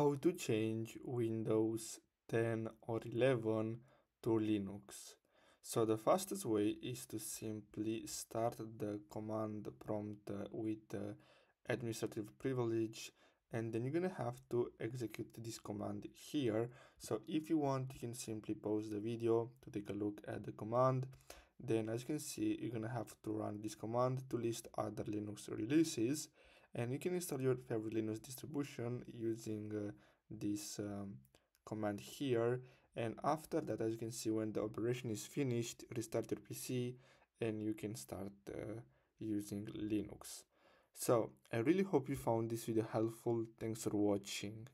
how to change Windows 10 or 11 to Linux. So the fastest way is to simply start the command prompt with administrative privilege and then you're gonna have to execute this command here. So if you want you can simply pause the video to take a look at the command. Then as you can see you're gonna have to run this command to list other linux releases and you can install your favorite linux distribution using uh, this um, command here and after that as you can see when the operation is finished restart your pc and you can start uh, using linux so I really hope you found this video helpful. Thanks for watching.